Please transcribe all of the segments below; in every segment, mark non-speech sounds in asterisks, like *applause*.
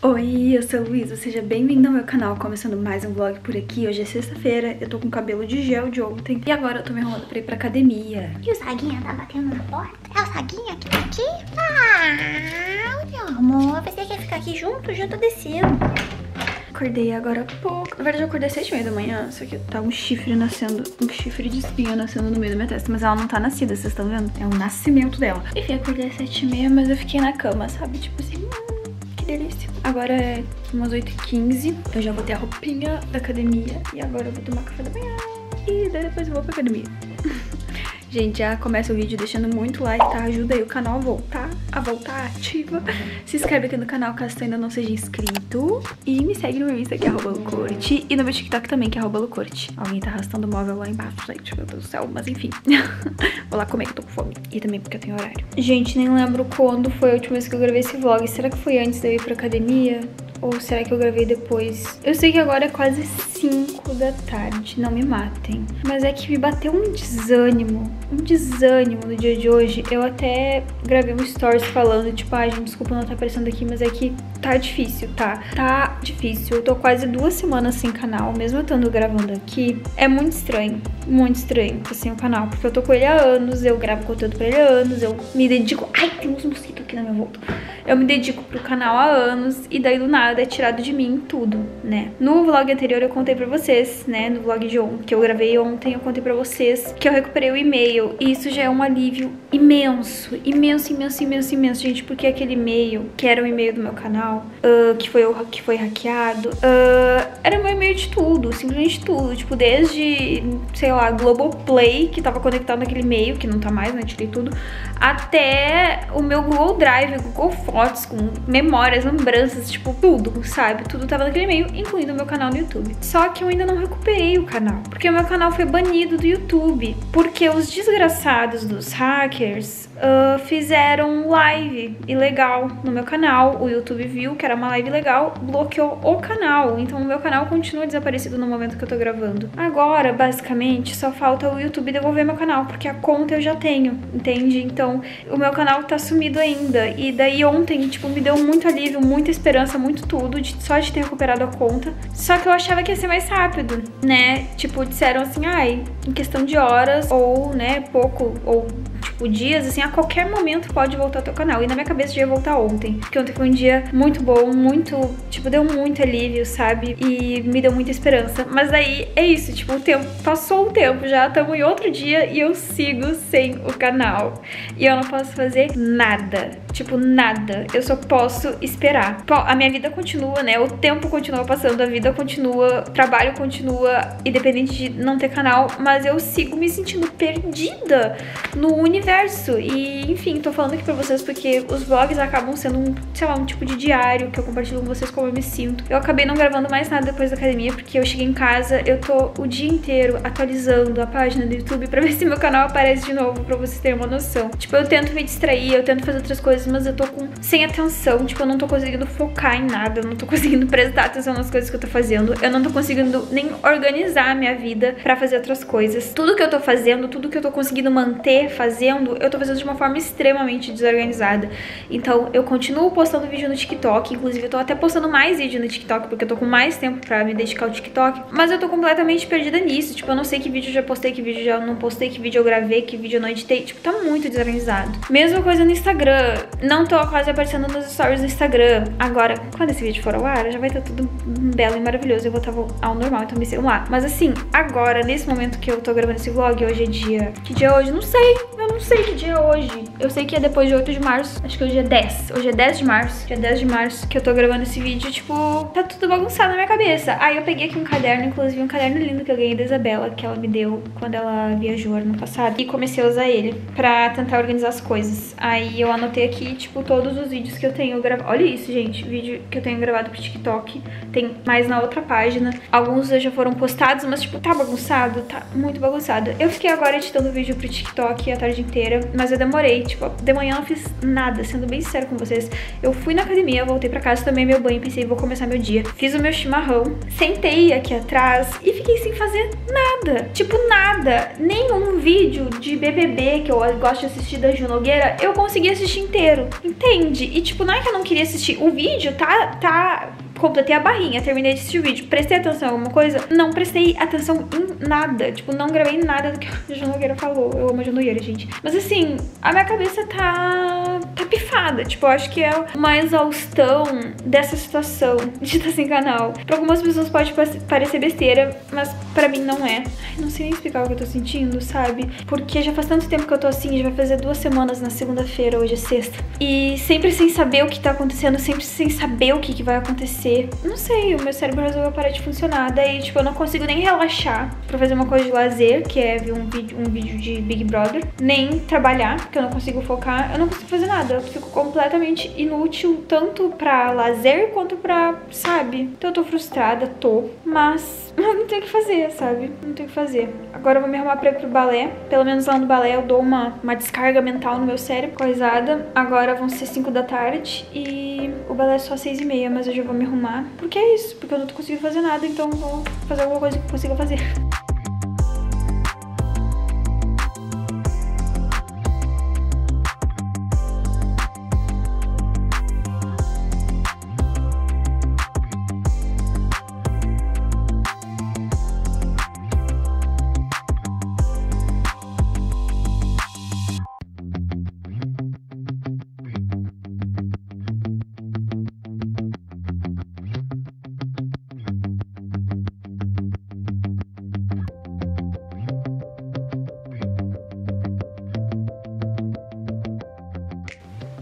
Oi, eu sou a Luísa, seja bem-vindo ao meu canal, começando mais um vlog por aqui. Hoje é sexta-feira, eu tô com cabelo de gel de ontem e agora eu tô me arrumando pra ir pra academia. E o Saguinha tá batendo na porta? É o Saguinha que tá aqui? Ah, meu amor, pensei que ia ficar aqui junto, já tô descendo. Acordei agora há pouco, na verdade eu acordei às sete e meia da manhã, só que tá um chifre nascendo, um chifre de espinha nascendo no meio da minha testa, mas ela não tá nascida, vocês estão vendo? É o nascimento dela. Enfim, acordei às sete e meia, mas eu fiquei na cama, sabe? Tipo assim, hum, delícia. Agora é umas 8h15, eu já botei a roupinha da academia e agora eu vou tomar café da manhã e daí depois eu vou pra academia. *laughs* Gente, já começa o vídeo deixando muito like, tá? Ajuda aí o canal a voltar, a voltar ativa. Se inscreve aqui no canal caso tu ainda não seja inscrito. E me segue no meu Insta, que é arroba Lucorte. E no meu TikTok também, que é arroba Lucorte. Alguém tá arrastando o móvel lá embaixo, gente, meu Deus do céu. Mas enfim, *laughs* vou lá comer que eu tô com fome. E também porque eu tenho horário. Gente, nem lembro quando foi a última vez que eu gravei esse vlog. Será que foi antes de eu ir pra academia? Ou será que eu gravei depois? Eu sei que agora é quase 5 da tarde, não me matem. Mas é que me bateu um desânimo, um desânimo no dia de hoje. Eu até gravei um stories falando, tipo, ai, ah, gente, desculpa não tá aparecendo aqui, mas é que tá difícil, tá? Tá difícil. Eu tô quase duas semanas sem canal, mesmo eu estando gravando aqui. É muito estranho, muito estranho, assim, o canal. Porque eu tô com ele há anos, eu gravo conteúdo pra ele há anos, eu me dedico... Ai, tem uns mosquitos aqui na minha volta. Eu me dedico pro canal há anos e daí do nada é tirado de mim tudo, né? No vlog anterior eu contei pra vocês, né? No vlog de ontem, que eu gravei ontem, eu contei pra vocês que eu recuperei o e-mail. E isso já é um alívio imenso, imenso, imenso, imenso, imenso, gente. Porque aquele e-mail, que era o e-mail do meu canal, uh, que, foi, que foi hackeado, uh, era meu e-mail de tudo, simplesmente tudo. Tipo, desde, sei lá, Globoplay, que tava conectado naquele e-mail, que não tá mais, né? Tirei tudo, até o meu Google Drive, Google Fotos, com memórias, lembranças, tipo, tudo, sabe? Tudo tava naquele e-mail, incluindo o meu canal no YouTube. Só que eu ainda não recuperei o canal, porque o meu canal foi banido do YouTube, porque os desgraçados dos hackers uh, fizeram live ilegal no meu canal, o YouTube viu que era uma live legal, bloqueou o canal, então o meu canal continua desaparecido no momento que eu tô gravando. Agora, basicamente, só falta o YouTube devolver meu canal, porque a conta eu já tenho, entende? Então, o meu canal tá sumido ainda, e daí ontem, tipo, me deu muito alívio, muita esperança, muito tudo, de, só de ter recuperado a conta. Só que eu achava que ia ser mais rápido, né? Tipo, disseram assim, ai, em questão de horas, ou, né, pouco, ou tipo, dias, assim, a qualquer momento pode voltar ao teu canal. E na minha cabeça já ia voltar ontem. Porque ontem foi um dia muito bom, muito, tipo, deu muito alívio, sabe? E me deu muita esperança. Mas daí é isso, tipo, o tempo, passou um tempo já, estamos em outro dia e eu sigo sem o canal. E eu não posso fazer nada. Tipo, nada. Eu só posso esperar. A minha vida continua, né? O tempo continua passando, a vida continua, o trabalho continua, independente de não ter canal, mas eu sigo me sentindo perdida no universo. E, enfim, tô falando aqui pra vocês porque os vlogs acabam sendo um, sei lá, um tipo de diário que eu compartilho com vocês como eu me sinto. Eu acabei não gravando mais nada depois da academia porque eu cheguei em casa, eu tô o dia inteiro atualizando a página do YouTube pra ver se meu canal aparece de novo, pra vocês terem uma noção. Tipo, eu tento me distrair, eu tento fazer outras coisas, mas eu tô com sem atenção, tipo, eu não tô conseguindo focar em nada, eu não tô *laughs* conseguindo prestar atenção nas coisas que eu tô fazendo, eu não tô conseguindo nem organizar a minha vida pra fazer outras coisas. Tudo que eu tô fazendo, tudo que eu tô conseguindo manter fazendo, eu tô fazendo de uma forma extremamente desorganizada. Então, eu continuo postando vídeo no TikTok, inclusive eu tô até postando mais vídeo no TikTok, porque eu tô com mais tempo pra me dedicar ao TikTok, mas eu tô completamente perdida nisso, tipo, eu não sei que vídeo eu já postei, que vídeo já não postei, que vídeo eu gravei, que vídeo eu não editei, tipo, tá muito desorganizado. Mesma coisa no Instagram, não tô quase aparecendo nos stories do Instagram. Agora, quando esse vídeo for ao ar, já vai estar tudo belo e maravilhoso. Eu vou estar ao normal, então me sigam lá. Mas assim, agora, nesse momento que eu tô gravando esse vlog, hoje é dia... Que dia é hoje? Não sei. Não sei que dia é hoje. Eu sei que é depois de 8 de março. Acho que hoje é 10. Hoje é 10 de março. Dia 10 de março que eu tô gravando esse vídeo. Tipo, tá tudo bagunçado na minha cabeça. Aí eu peguei aqui um caderno, inclusive um caderno lindo que eu ganhei da Isabela, que ela me deu quando ela viajou ano passado. E comecei a usar ele pra tentar organizar as coisas. Aí eu anotei aqui, tipo, todos os vídeos que eu tenho gravado. Olha isso, gente. Vídeo que eu tenho gravado pro TikTok. Tem mais na outra página. Alguns já foram postados, mas, tipo, tá bagunçado. Tá muito bagunçado. Eu fiquei agora editando vídeo pro TikTok a tarde inteira, mas eu demorei. Tipo, de manhã eu não fiz nada, sendo bem sincero com vocês. Eu fui na academia, voltei pra casa, tomei meu banho, pensei, vou começar meu dia. Fiz o meu chimarrão, sentei aqui atrás e fiquei sem fazer nada. Tipo, nada. Nenhum vídeo de BBB que eu gosto de assistir da Ju Nogueira, eu consegui assistir inteiro. Entende? E tipo, não é que eu não queria assistir. O vídeo tá, tá completei a barrinha, terminei de assistir o vídeo. Prestei atenção em alguma coisa? Não prestei atenção em nada. Tipo, não gravei nada do que a Ju Nogueira falou. Eu amo a Ju Nogueira, gente. Mas assim, a minha cabeça tá, tá pifada. Tipo, eu acho que é uma exaustão dessa situação *laughs* de estar sem canal. Pra algumas pessoas pode parecer besteira, mas pra mim não é. Ai, não sei nem explicar o que eu tô sentindo, sabe? Porque já faz tanto tempo que eu tô assim, já vai fazer duas semanas na segunda-feira, hoje é sexta. E sempre sem saber o que tá acontecendo, sempre sem saber o que, que vai acontecer acontecer. Não sei, o meu cérebro resolveu parar de funcionar. Daí, tipo, eu não consigo nem relaxar pra fazer uma coisa de lazer, que é ver um vídeo, um vídeo de Big Brother, nem trabalhar, porque eu não consigo focar. Eu não consigo fazer nada. Eu fico completamente inútil, tanto pra lazer quanto pra, sabe? Então eu tô frustrada, tô. Mas *laughs* não tem o que fazer, sabe? Não tem o que fazer. Agora eu vou me arrumar pra ir pro balé. Pelo menos lá no balé eu dou uma, uma descarga mental no meu cérebro, coisada. Agora vão ser 5 da tarde e o balé é só 6 e meia, mas eu já vou me arrumar arrumar. Porque é isso, porque eu não tô conseguindo fazer nada, então vou fazer alguma coisa que consiga fazer.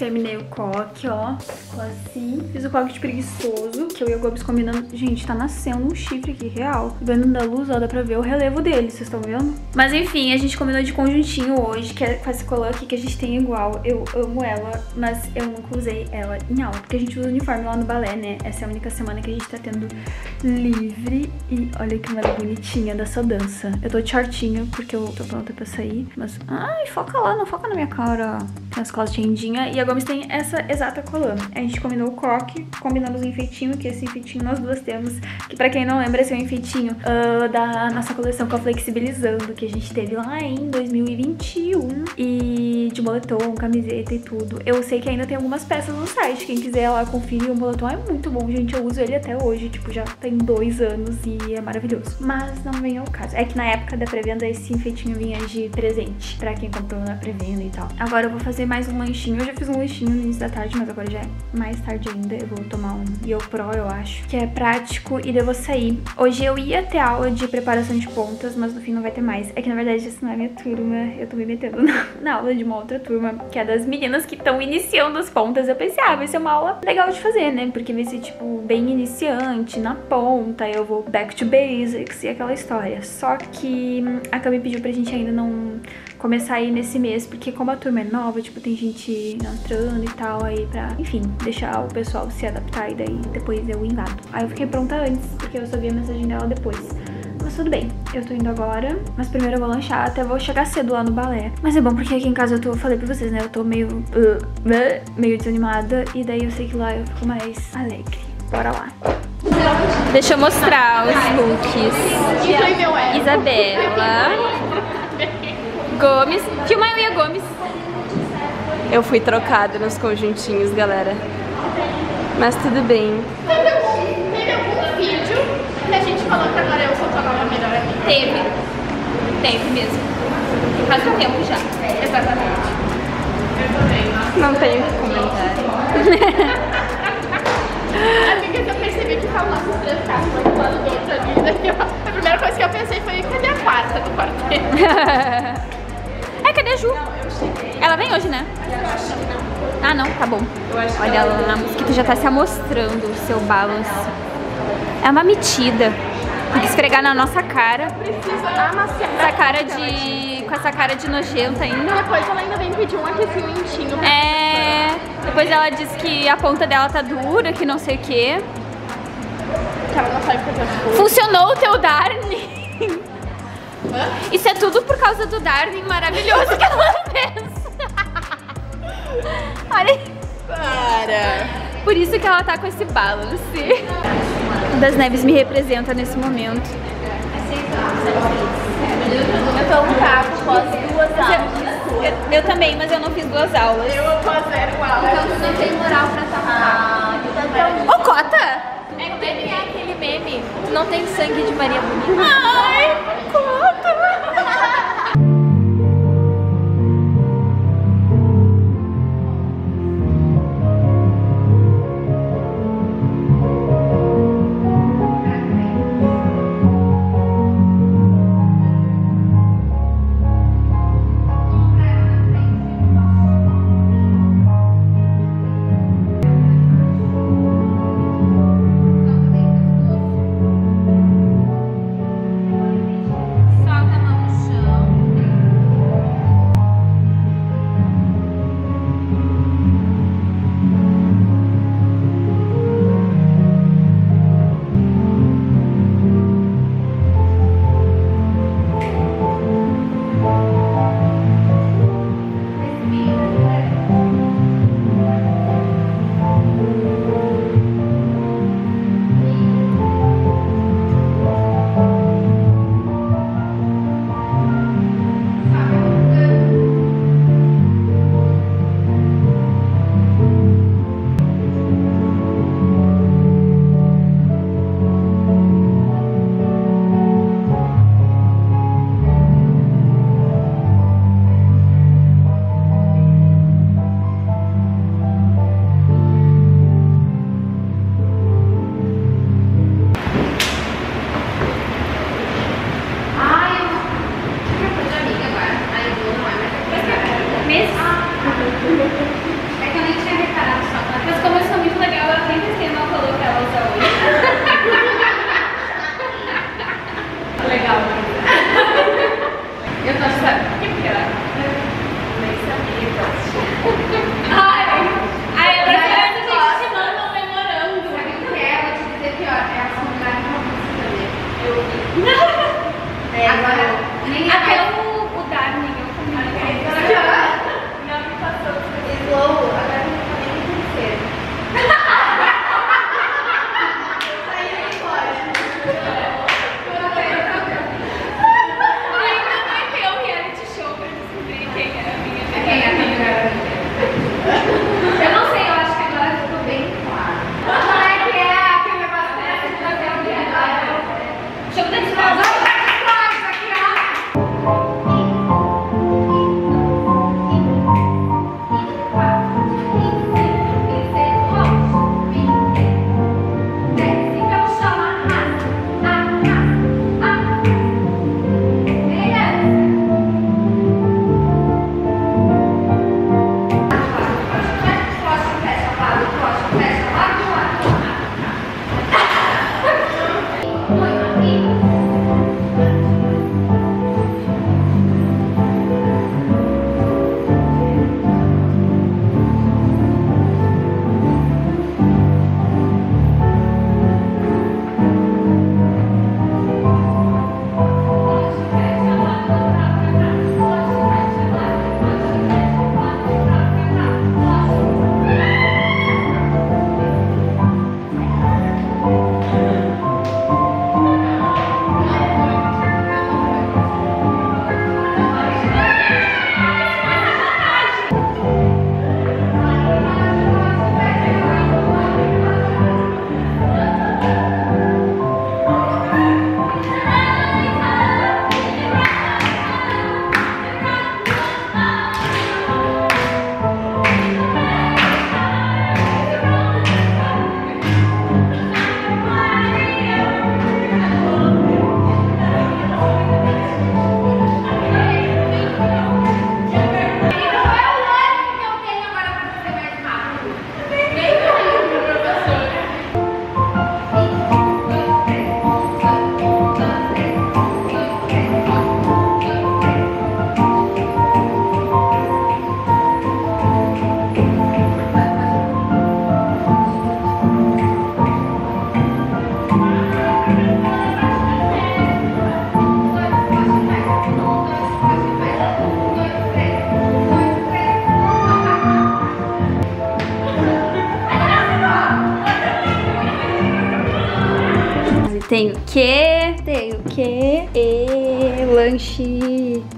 Terminei o coque, ó. Ficou assim. Fiz o coque de preguiçoso, que eu e o Gomes combinando. Gente, tá nascendo um chifre aqui, real. Vendo da luz, ó, dá pra ver o relevo dele, vocês estão vendo? Mas enfim, a gente combinou de conjuntinho hoje, que é com essa colã aqui que a gente tem igual. Eu amo ela, mas eu nunca usei ela em aula, porque a gente usa uniforme lá no balé, né? Essa é a única semana que a gente tá tendo livre. E olha que mulher bonitinha dessa dança. Eu tô de shortinho, porque eu tô pronta pra sair. Mas, ai, foca lá, não foca na minha cara. Tem as costas tendinhas. E a Gomes tem essa exata colã. A gente combinou o coque, combinamos o enfeitinho, que esse enfeitinho nós duas temos. Que pra quem não lembra, esse é o enfeitinho uh, da nossa coleção com a Flexibilizando, que a gente teve lá em 2021. E de moletom, camiseta e tudo. Eu sei que ainda tem algumas peças no site. Quem quiser lá conferir, o moletom é muito bom, gente. Eu uso ele até hoje, tipo, já tem dois anos e é maravilhoso. Mas não vem ao caso. É que na época da pré-venda esse enfeitinho vinha de presente pra quem comprou na pré-venda e tal. Agora eu vou fazer mais um lanchinho. Eu já fiz um lanchinho no início da tarde, mas agora já é mais tarde ainda. Eu vou tomar um Pro, eu acho, que é prático e daí eu vou sair. Hoje eu ia ter aula de preparação de pontas, mas no fim não vai ter mais. É que na verdade essa não é minha turma, eu tô me metendo na, *laughs* na aula de uma outra turma, que é das meninas que estão iniciando as pontas. Eu pensei, ah, vai ser uma aula legal de fazer, né? Porque vai ser, tipo, bem iniciante, na ponta, eu vou back to basics e aquela história. Só que a Cami pediu pra gente ainda não começar aí nesse mês, porque como a turma é nova, tipo, tem gente entrando e tal, aí pra, enfim, deixar o pessoal se adaptar e daí depois eu invado. Aí eu fiquei pronta antes, porque eu só vi a mensagem dela depois. Mas tudo bem, eu tô indo agora, mas primeiro eu vou lanchar, até vou chegar cedo lá no balé. Mas é bom porque aqui em casa eu tô, falei pra vocês, né, eu tô meio, uh, uh, meio desanimada e daí eu sei que lá eu fico mais alegre. Bora lá. Deixa eu mostrar os looks. Isabela. Gomes. Filma eu e a Gomes. Eu fui trocada nos conjuntinhos, galera. Mas tudo bem. Teve algum, teve algum vídeo que a gente falou que agora eu sou tua nova melhor amiga? Teve. Teve mesmo. Faz um tempo já. Exatamente. Eu também. Não tenho o que comentar. *laughs* Amiga, que eu percebi que tá carros um do lado do outro ali. Daí a primeira coisa que eu pensei foi, cadê a quarta do quarteto? *laughs* É, cadê a Ju? Ela vem hoje, né? Ah, não, tá bom. Olha lá, a mosquita já tá se amostrando o seu balanço. É uma metida. Tem que esfregar na nossa cara. Essa cara de... Com essa cara de nojenta ainda. Depois ela ainda vem pedir um aquecimentinho. pra- É... Depois ela diz que a ponta dela tá dura, que não sei o quê. Que ela não sabe fazer as coisas. Funcionou o teu Darnie? Isso é tudo por causa do Darwin maravilhoso que ela fez. *laughs* Olha. Para. Por isso que ela tá com esse balance. Das Neves me representa nesse momento. Eu tô um capo, posso duas aulas. Eu, eu também, mas eu não fiz duas aulas. Eu posso zero igual. Então tu não tem moral pra estar Ah, então Ô, Cota! É que é meme. Tu não tem sangue de Maria Bonita. Ai, Cota!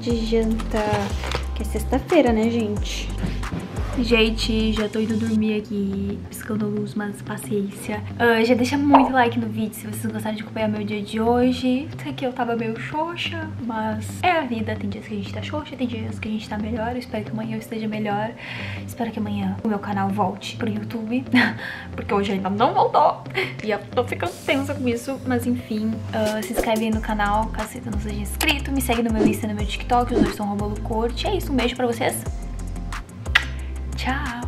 De janta. Que é sexta-feira, né, gente? Gente, já tô indo dormir aqui, piscando luz, mas paciência. Uh, já deixa muito like no vídeo se vocês gostaram de acompanhar meu dia de hoje. Aqui eu tava meio xoxa, mas é a vida. Tem dias que a gente tá xoxa, tem dias que a gente tá melhor. Eu espero que amanhã eu esteja melhor. Espero que amanhã o meu canal volte pro YouTube, *laughs* porque hoje ainda não voltou. E eu tô ficando tensa com isso, mas enfim. Uh, se inscreve aí no canal, caso você não seja inscrito. Me segue no meu Insta e no meu TikTok, os dois são Romulo Corte. É isso, um beijo pra vocês. Ciao.